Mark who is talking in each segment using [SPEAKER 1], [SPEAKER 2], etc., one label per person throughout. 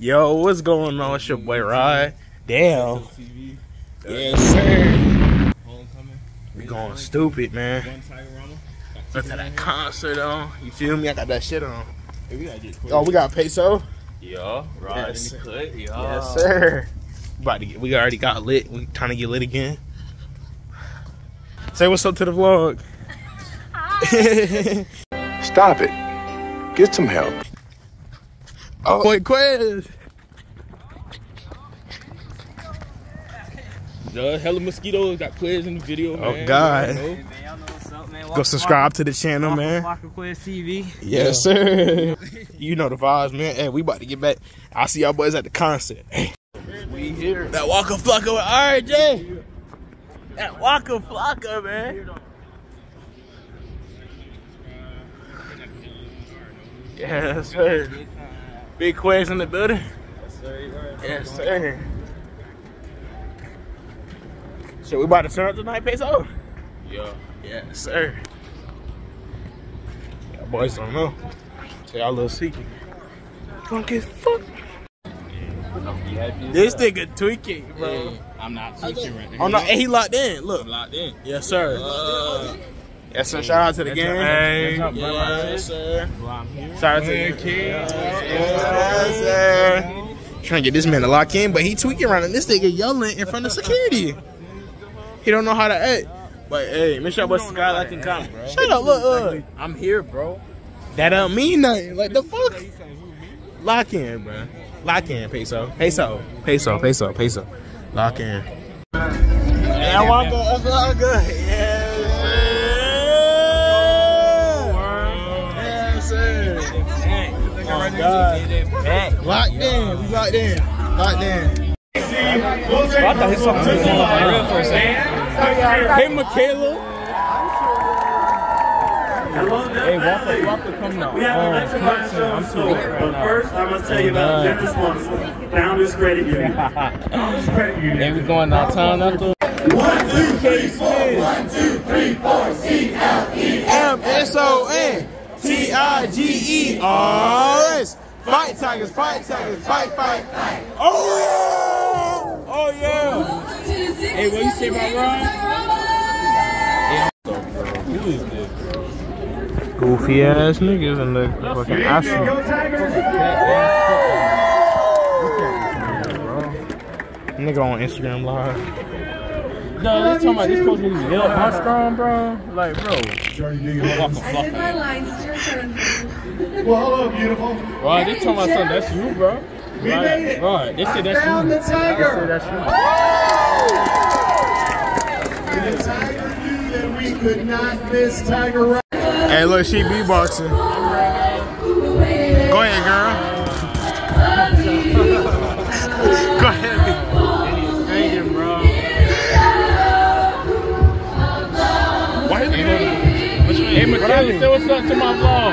[SPEAKER 1] Yo, what's going on? It's your boy Rod. Damn. Yes, sir. We going stupid, man. Look at that concert on. You feel me? I got that shit on. Oh, we got peso.
[SPEAKER 2] Yeah, Rod
[SPEAKER 1] Yes.
[SPEAKER 2] in the cut. Yeah.
[SPEAKER 1] Yes, sir. About to get. We already got lit. We trying to get lit again. Say what's up to the vlog.
[SPEAKER 3] Stop it. Get some help.
[SPEAKER 1] Oh, wait, Quez.
[SPEAKER 2] The hella mosquitoes got players in the video,
[SPEAKER 1] Oh. God.
[SPEAKER 2] You?
[SPEAKER 4] Man, y'all know what's up, man.
[SPEAKER 1] Go subscribe to the channel, man.
[SPEAKER 4] Waka Quiz TV.
[SPEAKER 1] Yes, sir. you know the vibes, man. Hey, we about to get back. I'll see y'all boys at the concert. Hey. We here. That Waka Flocka with RJ. That Waka Flocka, man. Yes, sir. Big Quez in the building. Yes, sir. Yes, sir. So we about to turn up tonight, peso?
[SPEAKER 2] Yeah.
[SPEAKER 1] Yes, sir. Y'all boys don't know. Tell y'all a little secret. Drunk as fuck. This nigga tweaking, bro.
[SPEAKER 2] I'm not oh, tweaking right now.
[SPEAKER 1] Oh no, hey, he locked in. Look.
[SPEAKER 2] locked in.
[SPEAKER 1] Yes, sir. Uh, yes, sir. Shout out to the game.
[SPEAKER 2] Hey.
[SPEAKER 1] Yes, sir. Shout out to the
[SPEAKER 2] King.
[SPEAKER 1] Yes, sir. Trying to get this man to lock in, but he tweaking around and this nigga yelling in front of security. He don't know how to act. But hey, make sure y'all bust Sky like and comment, bro. Shut up, look, look.
[SPEAKER 2] I'm here, bro.
[SPEAKER 1] That don't mean nothing. Like the fuck? Lock in, bro. Lock in, peso. Peso. Peso, peso, peso. Lock in. Hey, I want to go up all good. Yes, Yes. Oh, God. Locked in. We locked in. Locked in.
[SPEAKER 2] I thought he saw me for real for a second. Hey, Michaela. Hey, Walker, Walker, come now. Oh, Clemson, I'm too late right
[SPEAKER 5] But
[SPEAKER 2] now.
[SPEAKER 5] first, I must tell you about Genesis One, Founders Credit Union. Founders Credit Union.
[SPEAKER 2] Hey, we going downtown after?
[SPEAKER 1] M S O N T I G E R S. Fight Tigers, fight Tigers, fight, fight, fight. Oh yeah! Oh yeah!
[SPEAKER 2] Hey, what you say about Who is this?
[SPEAKER 1] Goofy ass niggas in the fucking
[SPEAKER 5] Go
[SPEAKER 1] asshole.
[SPEAKER 5] Tigers!
[SPEAKER 1] Nigga on Instagram live.
[SPEAKER 2] No, they talking about this supposed to be Neil Armstrong, bro. Like, bro. Walker
[SPEAKER 6] I did my lines. It's your turn.
[SPEAKER 5] Well, hello, beautiful.
[SPEAKER 2] Right, they talking about something. That's you, bro.
[SPEAKER 5] We
[SPEAKER 2] right,
[SPEAKER 5] made it.
[SPEAKER 2] Right, they said that's
[SPEAKER 5] Found
[SPEAKER 2] you.
[SPEAKER 5] the tiger.
[SPEAKER 2] That's you.
[SPEAKER 5] The tiger knew that we could not miss Tiger Rock.
[SPEAKER 1] Hey, look, she beatboxing.
[SPEAKER 2] Michaela, say what's up to my vlog.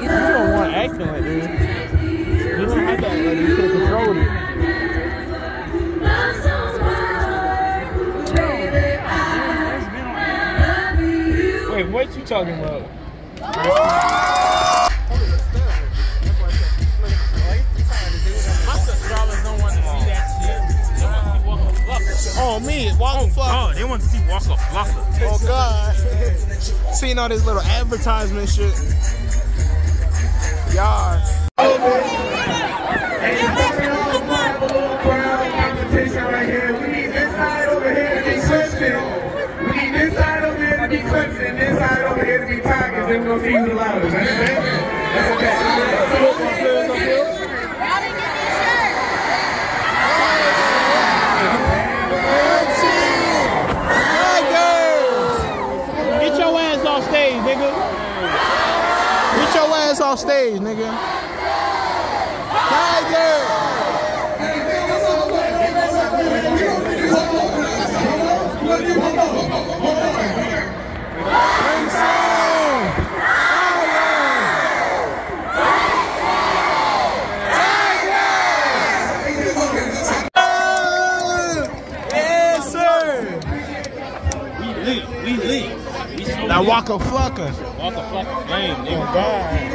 [SPEAKER 1] You don't want acting like. You don't have that. Like, you could have controlled it.
[SPEAKER 2] Wait, what you talking about?
[SPEAKER 1] Oh, me, Waka Flocka.
[SPEAKER 2] Oh, they want to see Waka Flocka.
[SPEAKER 1] Oh, God. Seeing all this little advertisement shit. Y'all. Waka Flocka. Waka Flocka. Flame. Oh, God.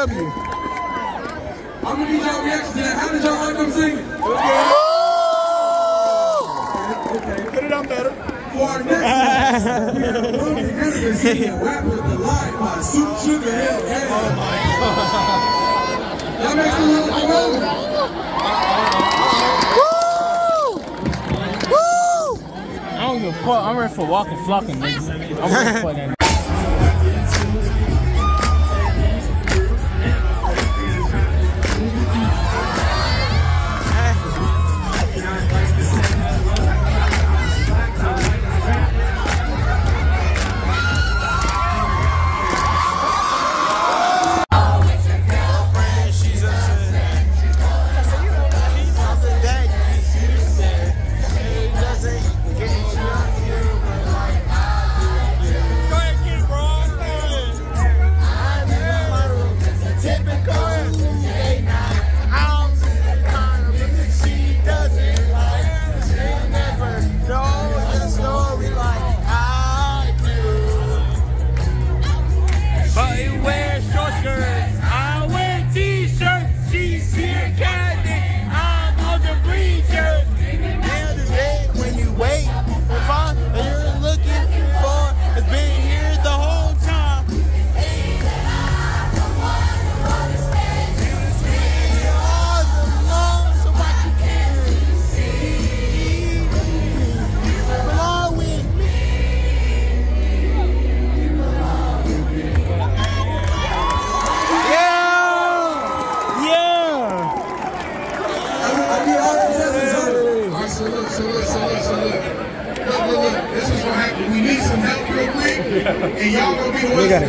[SPEAKER 1] I'm
[SPEAKER 5] gonna need y'all reaction to that. How did y'all like them singing? Okay. okay.
[SPEAKER 1] Put it on better.
[SPEAKER 5] For our next one, we have Brody Henderson singing Rapper's Delight by Soup Sugar Hill. Oh my god. Y'all make some room for Woo! Woo!
[SPEAKER 2] I don't give a fuck. I'm ready for walking, flocking, nigga. I'm ready for that.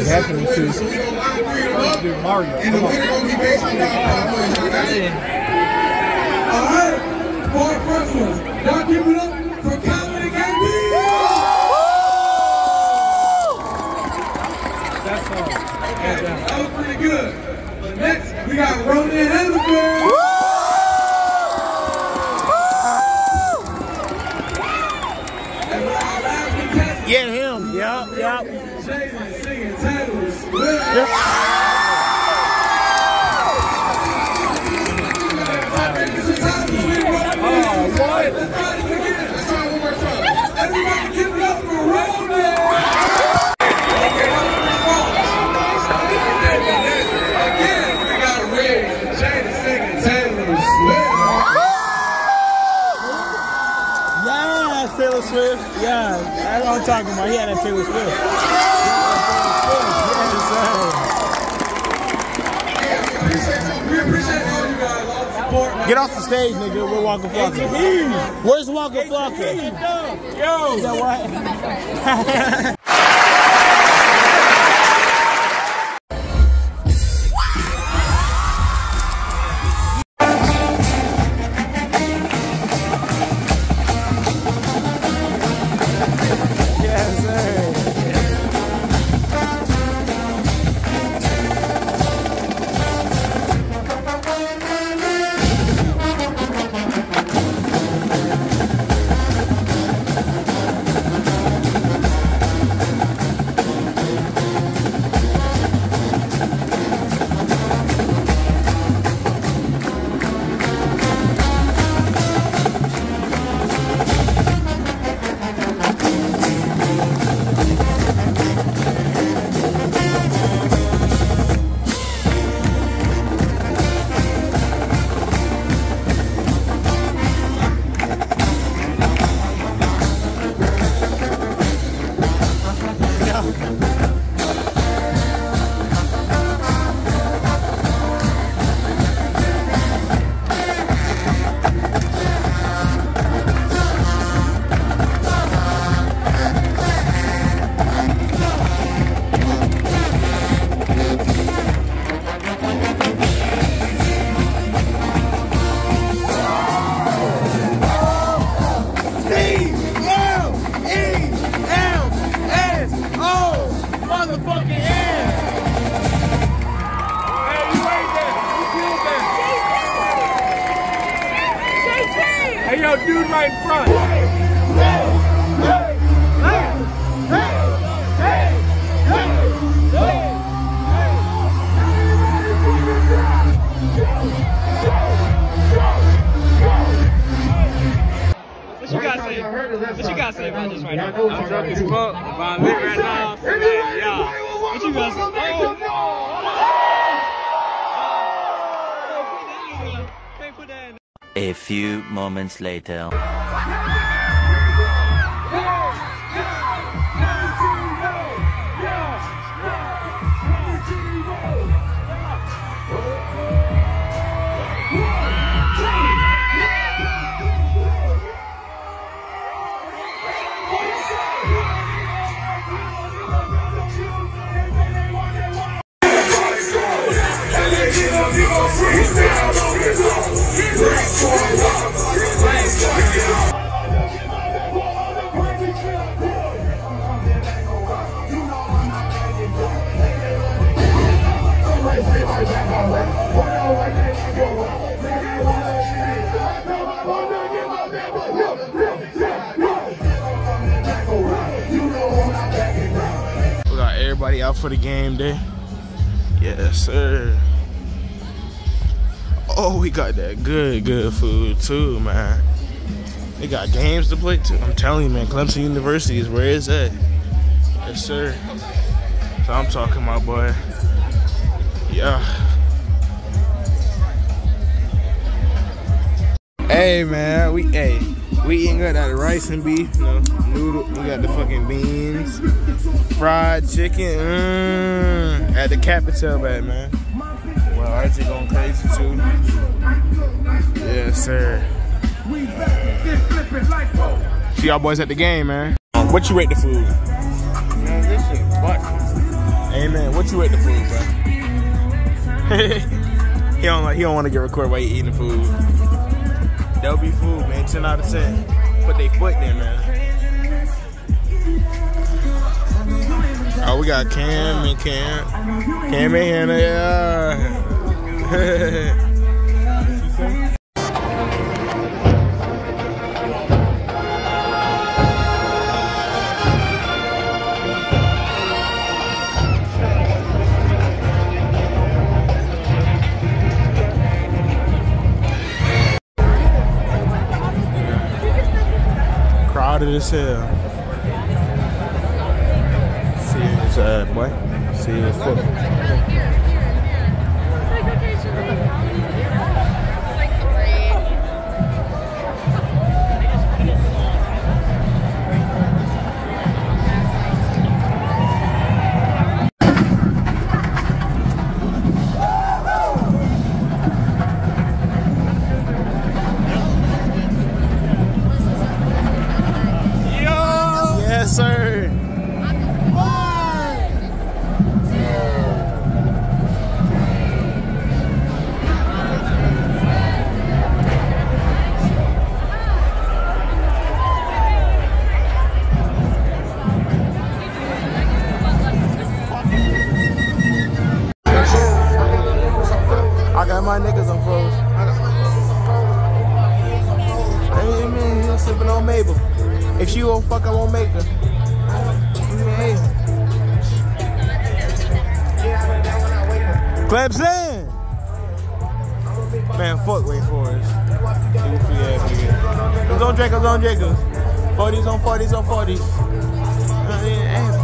[SPEAKER 5] happening Mario. And the winner gonna be based on Alright, for our first ones, y'all give it up for Comedy KB! That's all. That was pretty good. Next, we got Ronan Henderson! Swift?
[SPEAKER 1] Yeah, that's what I'm talking about. He had that Taylor Swift. Get off the stage, nigga. We're walking, Flocka. Where's Waka Flocka? Yo! Is that what?
[SPEAKER 2] right
[SPEAKER 4] now? I'm drunk as fuck, but I'm lit right now. Like, yeah. What you gotta say? Oh. Can't put
[SPEAKER 7] A few moments later.
[SPEAKER 1] Everybody out for the game day. Yes, sir. Oh, we got that good, good food too, man. They got games to play too. I'm telling you, man, Clemson University is where it's at. Yes, sir. So I'm talking my boy. Yeah. Hey, man, we hey, we eating good at the rice and beef, you know, noodle. We got the fucking beans, fried chicken, mm, at the Capital Bay, man. Well, Archie going crazy too. Yes, sir. See y'all boys at the game, man. What you rate the food?
[SPEAKER 2] Man, this shit butt.
[SPEAKER 1] Hey, man, what you rate the food, bro? he don't like. He don't want to get recorded while he eating the food. That'll be food, man. Ten out of ten. Put they foot there, man. Oh, we got Cam and Cam. Cam and Hannah, yeah. Crowded as hell. Serious, uh, boy. Wake Forest. Goofy ass nigga. It's on Jacobs, on Jacobs. 40s on 40s on 40s. Uh, yeah,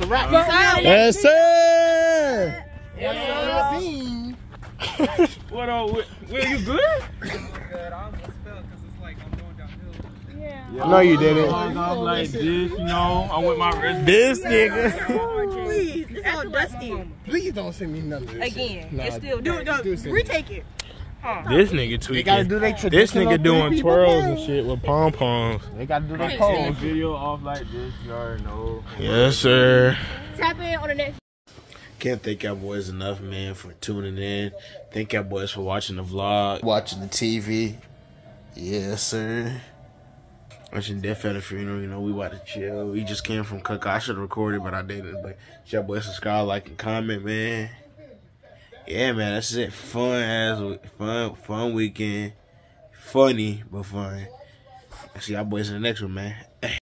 [SPEAKER 1] Yes, sir.
[SPEAKER 2] What uh, up? Will, Will you good?
[SPEAKER 1] No, you didn't.
[SPEAKER 2] Oh I'm like this, you know. I'm with my wrist.
[SPEAKER 1] This nigga.
[SPEAKER 5] Please, it's all dusty.
[SPEAKER 8] Please don't send me nothing.
[SPEAKER 5] Again,
[SPEAKER 8] Nah,
[SPEAKER 5] it's still
[SPEAKER 8] do-
[SPEAKER 5] dirty.
[SPEAKER 8] do send me.
[SPEAKER 5] Retake it.
[SPEAKER 1] This nigga tweaking.
[SPEAKER 8] They gotta do their
[SPEAKER 1] This nigga doing
[SPEAKER 8] people
[SPEAKER 1] twirls and shit with pom poms.
[SPEAKER 8] They gotta do their
[SPEAKER 5] Hey,
[SPEAKER 8] pose.
[SPEAKER 2] Video off like this, you already know.
[SPEAKER 1] Yes, sir.
[SPEAKER 5] Tap in on the next.
[SPEAKER 1] Can't thank y'all boys enough, man, for tuning in. Thank y'all boys for watching the vlog, watching the TV. Yes, sir. Watching Death at a funeral, you know, we about to chill. We just came from Cook. I should have recorded, but I didn't. But y'all boys subscribe, like, and comment, man. Yeah, man, that's it. Fun as fun, fun weekend. Funny, but fun. I see y'all boys in the next one, man.